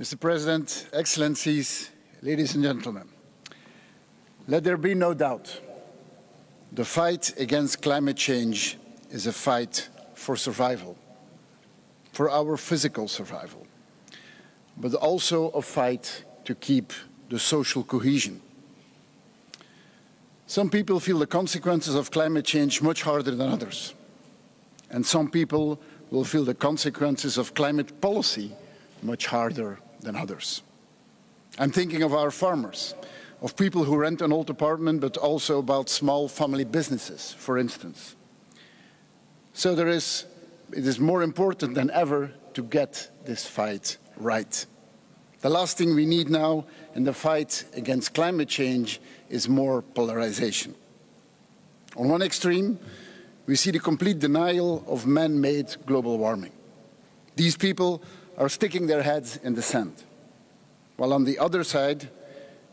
Mr. President, Excellencies, ladies and gentlemen, let there be no doubt the fight against climate change is a fight for survival, for our physical survival, but also a fight to keep the social cohesion. Some people feel the consequences of climate change much harder than others, and some people will feel the consequences of climate policy much harder than others. I'm thinking of our farmers, of people who rent an old apartment, but also about small family businesses, for instance. So there is, it is more important than ever to get this fight right. The last thing we need now in the fight against climate change is more polarization. On one extreme, we see the complete denial of man-made global warming. These people are sticking their heads in the sand. While on the other side,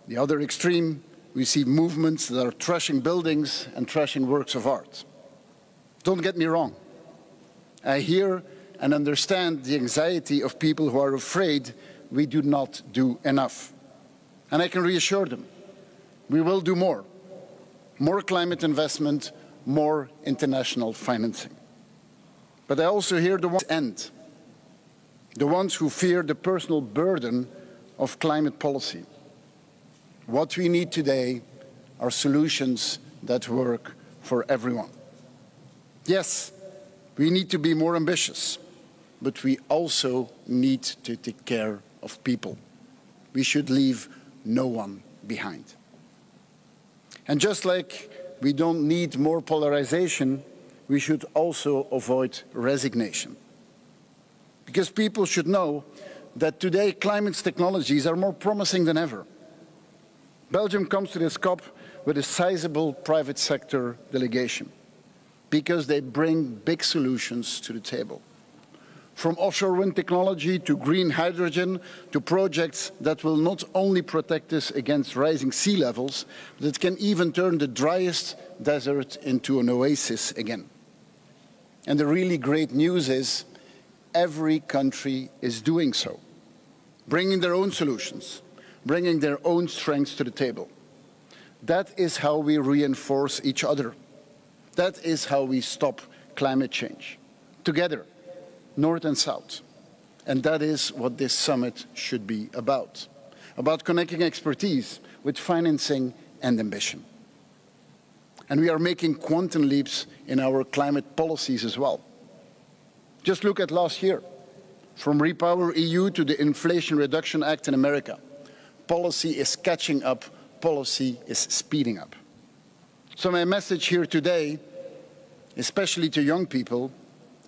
the other extreme, we see movements that are trashing buildings and trashing works of art. Don't get me wrong. I hear and understand the anxiety of people who are afraid we do not do enough. And I can reassure them, we will do more. More climate investment, more international financing. But I also hear the ones end, the ones who fear the personal burden of climate policy. What we need today are solutions that work for everyone. Yes, we need to be more ambitious, but we also need to take care of people. We should leave no one behind. And just like we don't need more polarization, we should also avoid resignation. Because people should know that today climate technologies are more promising than ever. Belgium comes to this COP with a sizable private sector delegation because they bring big solutions to the table. From offshore wind technology to green hydrogen to projects that will not only protect us against rising sea levels, but it can even turn the driest desert into an oasis again. And the really great news is every country is doing so, bringing their own solutions, bringing their own strengths to the table. That is how we reinforce each other. That is how we stop climate change. Together, North and South. And that is what this summit should be about. About connecting expertise with financing and ambition. And we are making quantum leaps in our climate policies as well. Just look at last year. From Repower EU to the Inflation Reduction Act in America. Policy is catching up, policy is speeding up. So my message here today, especially to young people,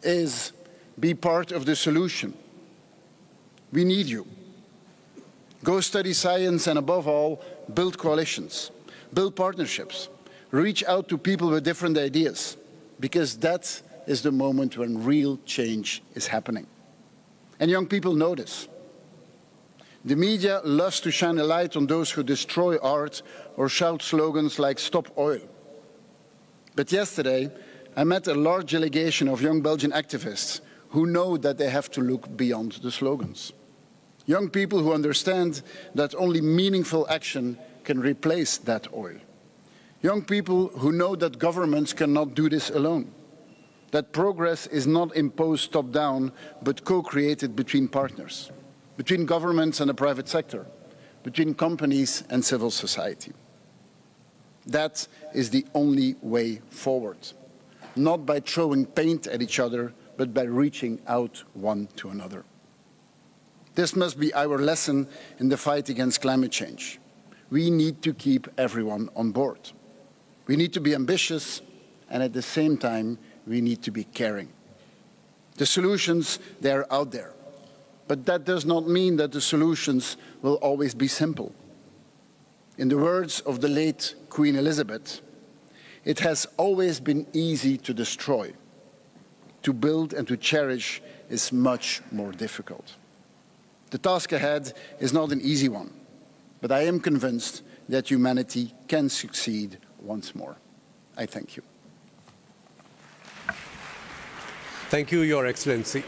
is be part of the solution. We need you. Go study science and above all, build coalitions, build partnerships, reach out to people with different ideas, because that is the moment when real change is happening. And young people know this. The media loves to shine a light on those who destroy art or shout slogans like stop oil. But yesterday, I met a large delegation of young Belgian activists who know that they have to look beyond the slogans. Young people who understand that only meaningful action can replace that oil. Young people who know that governments cannot do this alone. That progress is not imposed top-down, but co-created between partners, between governments and the private sector, between companies and civil society. That is the only way forward, not by throwing paint at each other, but by reaching out one to another. This must be our lesson in the fight against climate change. We need to keep everyone on board. We need to be ambitious, and at the same time, we need to be caring. The solutions, they are out there. But that does not mean that the solutions will always be simple. In the words of the late Queen Elizabeth, it has always been easy to destroy to build and to cherish is much more difficult. The task ahead is not an easy one, but I am convinced that humanity can succeed once more. I thank you. Thank you, Your Excellency.